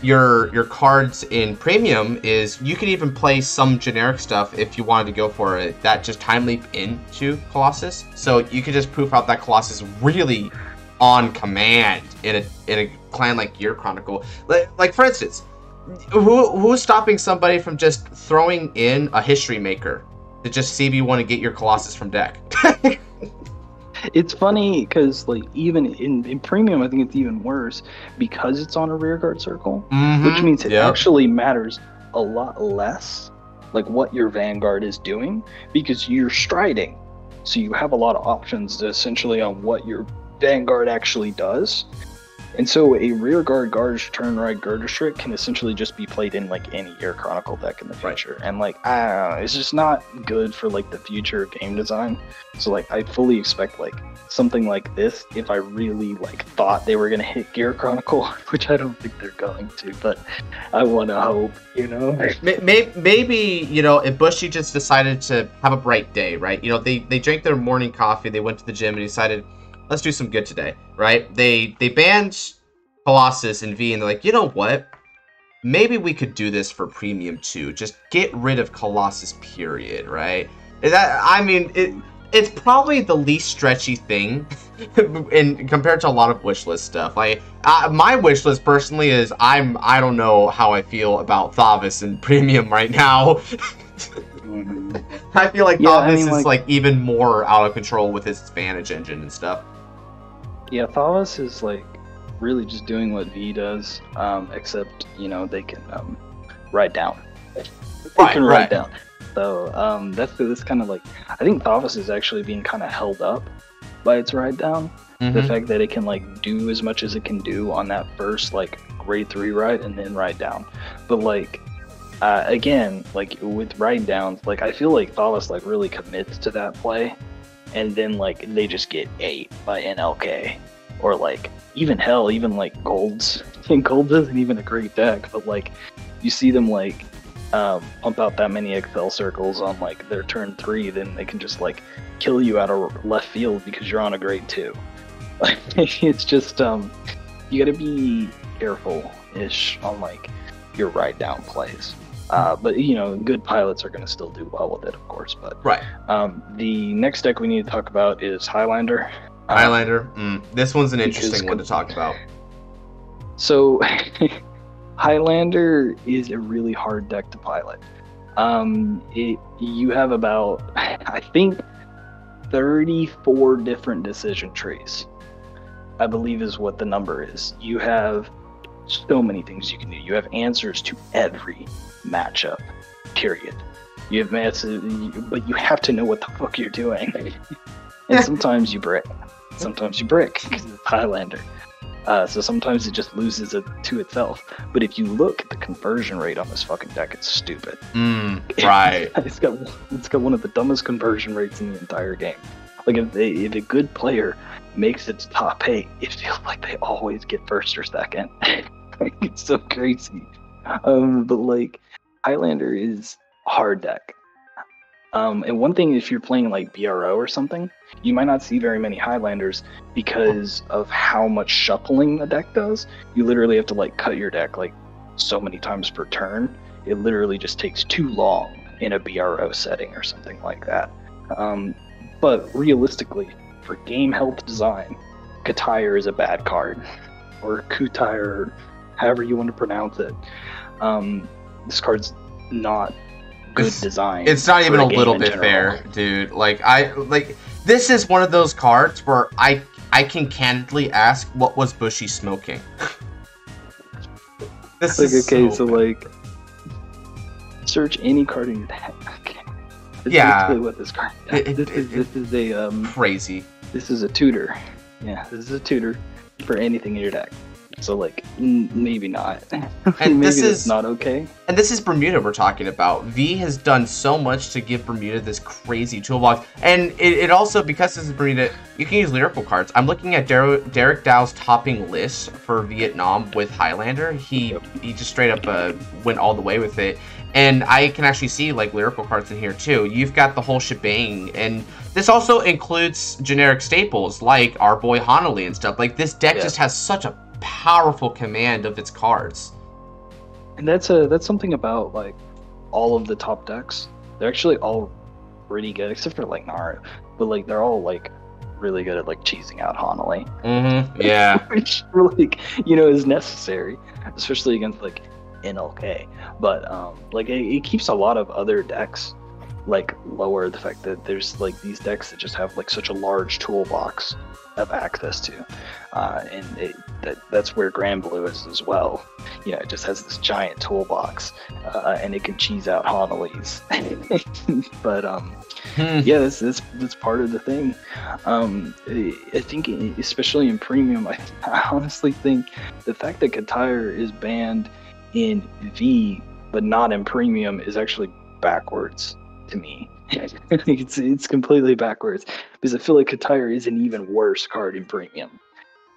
your your cards in premium is you can even play some generic stuff if you wanted to go for it that just time leap into Colossus. So you could just proof out that Colossus really on command in a in a clan like Gear Chronicle. Like, like for instance, who who's stopping somebody from just throwing in a history maker to just you want to get your Colossus from deck? It's funny because like even in, in Premium, I think it's even worse because it's on a rear guard circle. which Mhm. means it Yep. actually matters a lot less like what your vanguard is doing because you're striding so you have a lot of options essentially on what your vanguard actually does And so a rear guard Garge turn right Girderstrick can essentially just be played in like any Gear Chronicle deck in the Right. future. And like I don't know, it's just not good for like the future of game design. So like I fully expect like something like this if I really like thought they were gonna hit Gear Chronicle, which I don't think they're going to, but I wanna hope, you know. May- may- Maybe you know if Bushy just decided to have a bright day, right? You know they they drank their morning coffee, they went to the gym and decided, let's do some good today, right? They they banned Colossus and V, and they're like, you know what? Maybe we could do this for Premium too. Just get rid of Colossus, period, right? That I mean it. It's probably the least stretchy thing, in compared to a lot of wish list stuff. Like uh, my wish list personally is I'm I don't know how I feel about Thavas and Premium right now. I feel like Yeah, I Thavas mean, is like- like even more out of control with his Advantage engine and stuff. Yeah, Thalos is like really just doing what V does, um, except you know they can um, write down. They Right, can right. down. So um, that's that's kind of like I think Thalos is actually being kind of held up by its write down. The Mhm. fact that it can like do as much as it can do on that first like grade three write and then write down, but like. Uh, again, like with write downs, like I feel like Thalos like really commits to that play, and then like they just get ate by NLK or like even hell, even like golds. And golds isn't even a great deck, but like you see them like um, pump out that many Excel circles on like their turn three, then they can just like kill you out of left field because you're on a grade two. Like it's just um, you got to be careful ish on like your ride down plays. Uh, but you know, good pilots are going to still do well with it, of course. But Right. um, the next deck we need to talk about is Highlander. Uh, Highlander. Mm, this one's an interesting one to talk about. So, Highlander is a really hard deck to pilot. Um, it you have about I think 34 different decision trees. I believe is what the number is. You have so many things you can do. You have answers to every matchup. Period. You have massive, but you have to know what the fuck you're doing. and sometimes you brick. Sometimes you brick because it's Highlander. Uh, so sometimes it just loses it to itself. But if you look at the conversion rate on this fucking deck, it's stupid. Mm, right. it's got it's got one of the dumbest conversion rates in the entire game. Like if they if a good player makes its top eight, it feels like they always get first or second. like, it's so crazy. Um, but like Highlander is hard deck. Um, and one thing, if you're playing like BRO or something, you might not see very many Highlanders because of how much shuffling the deck does. You literally have to like cut your deck like so many times per turn. It literally just takes too long in a BRO setting or something like that. Um, but realistically, for game health design, Katire is a bad card, or Kutire, however you want to pronounce it. Um, this card's not good It's- design. It's not even a little bit general. fair, dude. Like I like this is one of those cards where I I can candidly ask what was Bushy smoking. this Like, is okay, so, so, like, search any card in your deck. Okay. This Yeah. basically what this card. It- it- this is this is a um crazy. this is a tutor. Yeah, this is a tutor for anything in your deck. So like, n- maybe not. And maybe this is- not okay. And this is Bermuda we're talking about. V has done so much to give Bermuda this crazy toolbox. And it, it also, because this is Bermuda, you can use lyrical cards. I'm looking at Derek Dow's topping list for Vietnam with Highlander. He he just straight up uh, went all the way with it. And I can actually see like lyrical cards in here too. You've got the whole shebang. And this also includes generic staples like our boy Honolulu and stuff. Like this deck Yeah. just has such a powerful command of its cards. And that's a that's something about like all of the top decks. They're actually all pretty good, except for like Naru. But like they're all like really good at like cheesing out Honolulu. Mm-hmm. Yeah. which like you know is necessary, especially against like NLK. But um, like it, it keeps a lot of other decks like lower the fact that there's like these decks that just have like such a large toolbox of access to, uh, and it, that that's where Grand Blue is as well. You know, it just has this giant toolbox, uh, and it can cheese out homilies. but um, Hmm. yeah, that's, that's that's part of the thing. Um, I I think, especially in premium, I, I honestly think the fact that Katire is banned in V but not in premium is actually backwards to me. it's it's completely backwards because I feel like Katire is an even worse card in premium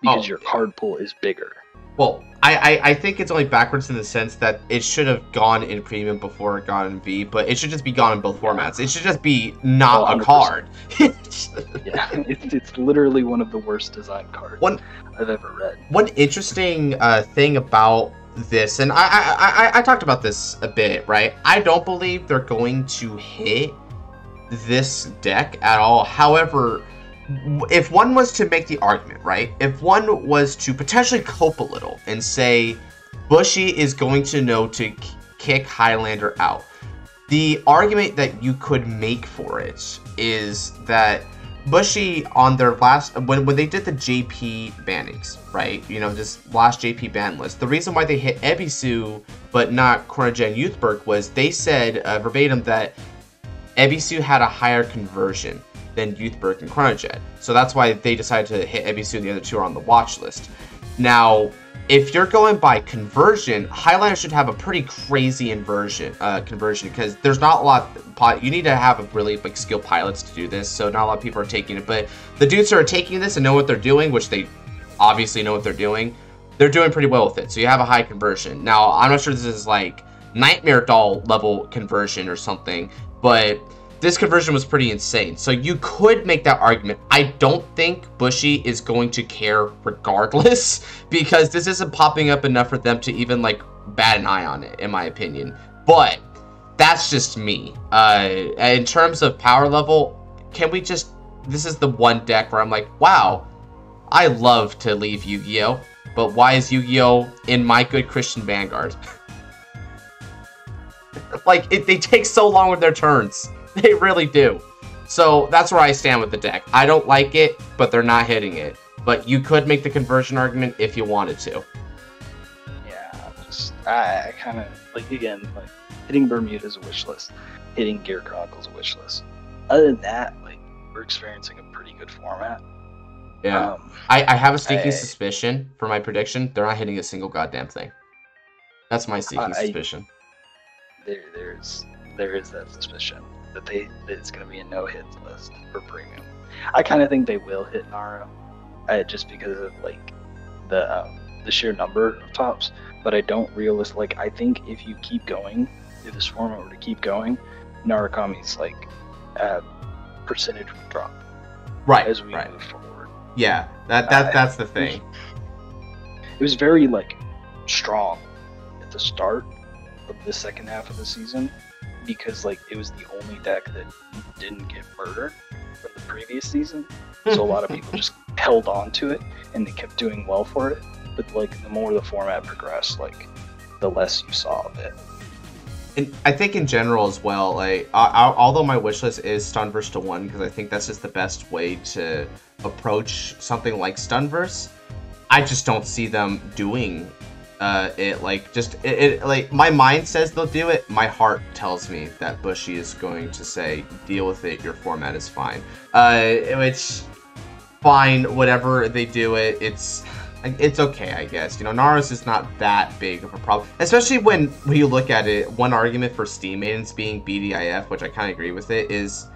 because Oh. your card pool is bigger. Well, I, I, I think it's only backwards in the sense that it should have gone in premium before it got in V, but it should just be gone in both formats. It should just be not Oh, a 100%. card. Yeah, it's, it's literally one of the worst design cards One- I've ever read. One interesting uh, thing about this, and I, I, I I talked about this a bit, right? I don't believe they're going to hit this deck at all. However, if one was to make the argument, right? If one was to potentially cope a little and say Bushy is going to know to kick Highlander out, the argument that you could make for it is that Bushy on their last when when they did the JP bannings, right? You know, this last JP ban list. The reason why they hit Ebisu but not Chronojet Youthberk was they said uh, verbatim that Ebisu had a higher conversion than Youthberg and Chronojet. So that's why they decided to hit Ebisu and the other two are on the watch list. Now, if you're going by conversion, Highlander should have a pretty crazy inversion uh, conversion because there's not a lot. You need to have a really like skilled pilots to do this, so not a lot of people are taking it. But the dudes who are taking this and know what they're doing, which they obviously know what they're doing, they're doing pretty well with it. So you have a high conversion. Now I'm not sure this is like Nightmare Doll level conversion or something, but this conversion was pretty insane. So you could make that argument. I don't think Bushy is going to care regardless because this isn't popping up enough for them to even like bat an eye on it, in my opinion. But that's just me. Uh, in terms of power level, can we just? This is the one deck where I'm like, wow, I love to leave Yu-Gi-Oh, but why is Yu-Gi-Oh in my good Christian Vanguard? like it, they take so long with their turns. They really do. So that's where I stand with the deck. I don't like it, but they're not hitting it. But you could make the conversion argument if you wanted to. Yeah, just I, kind of like again like hitting Bermuda's a wish list, hitting Gear Chronicles a wish list. Other than that, like we're experiencing a pretty good format. Yeah. Um, I, I have a sneaking I- suspicion for my prediction. They're not hitting a single goddamn thing. That's my sneaking I- suspicion. there there's there is that suspicion that they that it's going to be a no hits list for premium. I kind of think they will hit Naro, uh, just because of like the um, the sheer number of tops. But I don't realist like I think if you keep going, if this format were to keep going, Narukami's like uh, percentage would drop Right. as we right. move forward. Yeah. That that Uh, that's the thing. It was very like strong at the start of the second half of the season because like it was the only deck that didn't get murdered from the previous season. So a lot of people just held on to it and they kept doing well for it. But like the more the format progressed, like the less you saw of it. And I think in general as well, like uh, uh, although my wish list is Stunverse to one because I think that's just the best way to approach something like Stunverse. I just don't see them doing uh, it like just it, it like my mind says they'll do it. My heart tells me that Bushy is going to say deal with it. Your format is fine. Uh, it's fine. Whatever they do it, it's it's okay, I guess. You know, Naros is not that big of a problem, especially when when you look at it. One argument for Steam Maidens being BDIF, which I kind of agree with it, is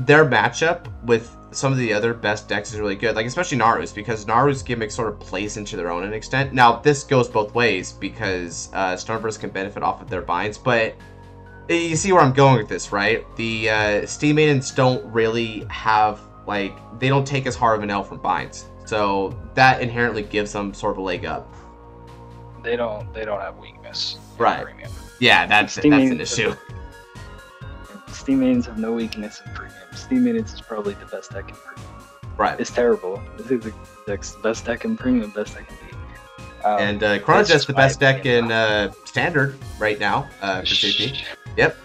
their matchup with some of the other best decks is really good. Like especially Naru's because Naru's gimmick sort of plays into their own an extent. Now this goes both ways because uh, Stunverse can benefit off of their binds, but you see where I'm going with this, right? The uh, Steam Maidens don't really have like they don't take as hard of an L from binds, so that inherently gives them sort of a leg up. They don't they don't have weakness. Right. Premium. Yeah, that's Steam that's an Maidens- issue. Steam Maidens have no weakness in premium. Steam Maidens is probably the best deck in premium. Right. It's terrible. It's the deck's best deck in premium, best deck can be. Um, And uh, Chronojet's the best deck in uh, standard right now uh, for JP. Yep.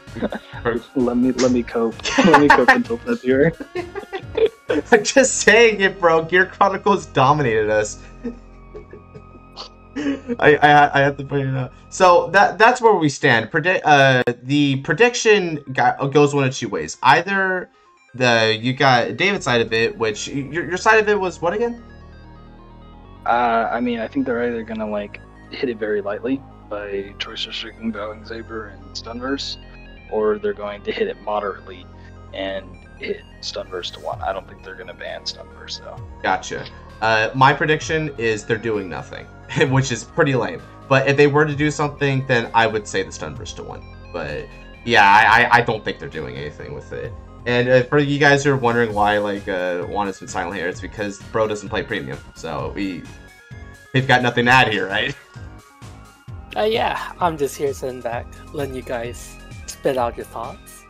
let me let me cope. Let me cope until February. I'm just saying it, bro. Gear Chronicles dominated us. I, I I have to point it out. So that that's where we stand. Predict uh the prediction goes one of two ways. Either the you got David's side of it, which your your side of it was what again? Uh, I mean, I think they're either gonna like hit it very lightly by choice restricting Vowing Saber and Stunverse, or they're going to hit it moderately and hit Stunverse to one. I don't think they're gonna ban Stunverse though. Gotcha. Uh, my prediction is they're doing nothing, which is pretty lame. But if they were to do something, then I would say the Stunverse to one. But yeah, I, I, I don't think they're doing anything with it. And uh, for you guys who are wondering why like uh, Juan has been silent here, it's because Bro doesn't play premium, so we we've got nothing to add here, right? Uh, yeah, I'm just here sitting back, letting you guys spit out your thoughts.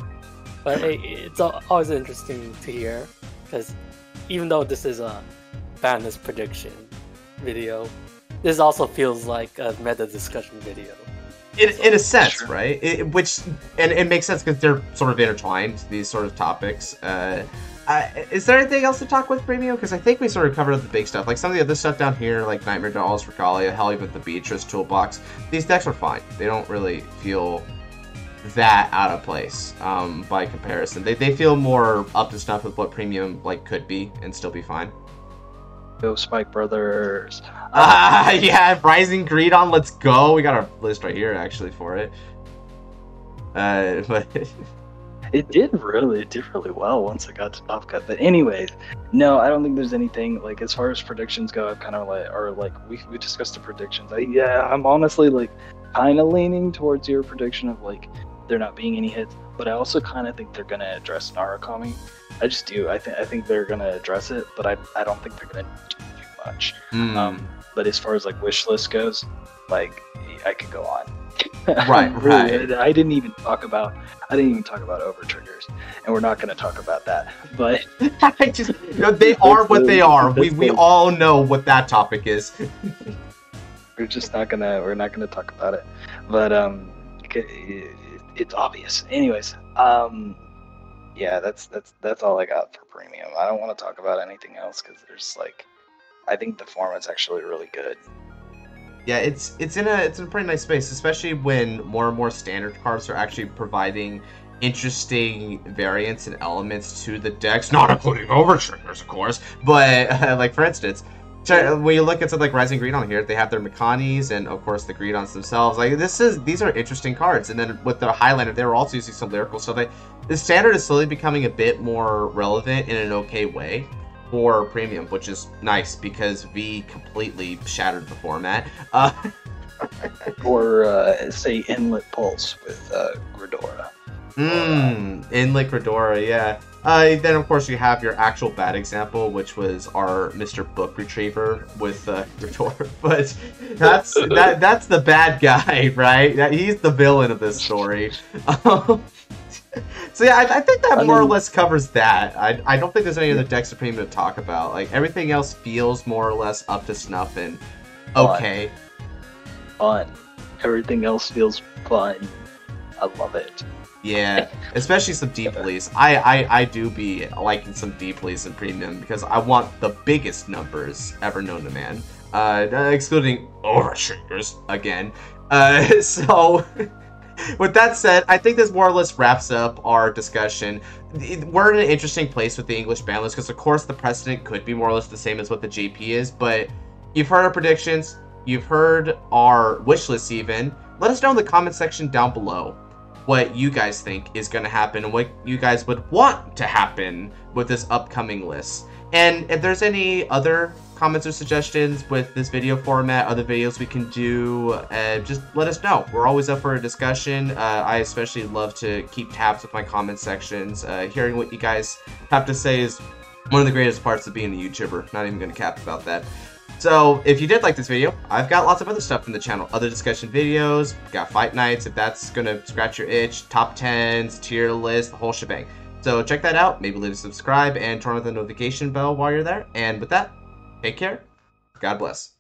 But it, it's always interesting to hear because even though this is a Bandless prediction video, this also feels like a meta discussion video. In, in a sense, Sure. right? It, which and it makes sense because they're sort of intertwined. These sort of topics. Uh, uh, is there anything else to talk with premium? Because I think we sort of covered the big stuff, like some of the other stuff down here, like Nightmare Dolls, Regalia, hell, even the Beatrice Toolbox. These decks are fine. They don't really feel that out of place um, by comparison. They, they feel more up to snuff with what premium like could be and still be fine. Go Spike Brothers. Ah, yeah, Rising Greedon, let's go. We got our list right here actually for it. Uh, but It did really, it did really well once it got to Top Cut. But anyways, no, I don't think there's anything like as far as predictions go. I've kind of like, or like we we discussed the predictions. I, yeah, I'm honestly like kind of leaning towards your prediction of like there not being any hits. But I also kind of think they're gonna address Narukami. I just do. I think I think they're gonna address it, but I I don't think they're gonna do too much. mm, Um, but as far as like wish list goes, like I could go on. Right, Really, right. I didn't even talk about I didn't even talk about over triggers, and we're not going to talk about that. But I just, you know, they are what they are. We we all know what that topic is. we're just not gonna we're not gonna talk about it. But um, it- it's obvious. Anyways, um, yeah, that's that's that's all I got for premium. I don't want to talk about anything else because there's like, I think the format's actually really good. Yeah, it's it's in a it's in a pretty nice space, especially when more and more standard cards are actually providing interesting variants and elements to the decks, not including over triggers, of course. But like for instance, when you look at something like Rising Greedon here, they have their Mekanis and of course the Greedons themselves. Like this is these are interesting cards. And then with the Highlander, they were also using some lyrical stuff. Like the standard is slowly becoming a bit more relevant in an okay way for premium, which is nice because V completely shattered the format. Uh, Or uh, say Inlet Pulse with uh, Gridora. Mmm, in Liquidora, yeah. Uh, then of course you have your actual bad example, which was our Mr. Book Retriever with uh, Gridora. But that's that that's the bad guy, right? That, he's the villain of this story. Um, so yeah, I, I think that more or less covers that. I, I don't think there's any other deck supreme to talk about. Like everything else feels more or less up to snuff and okay. Fun. Everything else feels fun. I love it. Yeah, especially some deep leads. I, I I do be liking some deep leads in premium because I want the biggest numbers ever known to man. Uh, excluding overtriggers again. Uh, so with that said, I think this more or less wraps up our discussion. We're in an interesting place with the English ban list because, of course, the precedent could be more or less the same as what the JP is. But you've heard our predictions, you've heard our wish lists, even. Let us know in the comment section down below what you guys think is going to happen and what you guys would want to happen with this upcoming list. And if there's any other comments or suggestions with this video format, other videos we can do, uh, just let us know. We're always up for a discussion. Uh, I especially love to keep tabs with my comment sections. Uh, hearing what you guys have to say is one of the greatest parts of being a YouTuber. Not even going to cap about that. So, if you did like this video, I've got lots of other stuff in the channel. Other discussion videos, got fight nights, if that's gonna scratch your itch, top 10s, tier list, the whole shebang. So check that out, maybe leave a subscribe and turn on the notification bell while you're there. And with that, take care. God bless.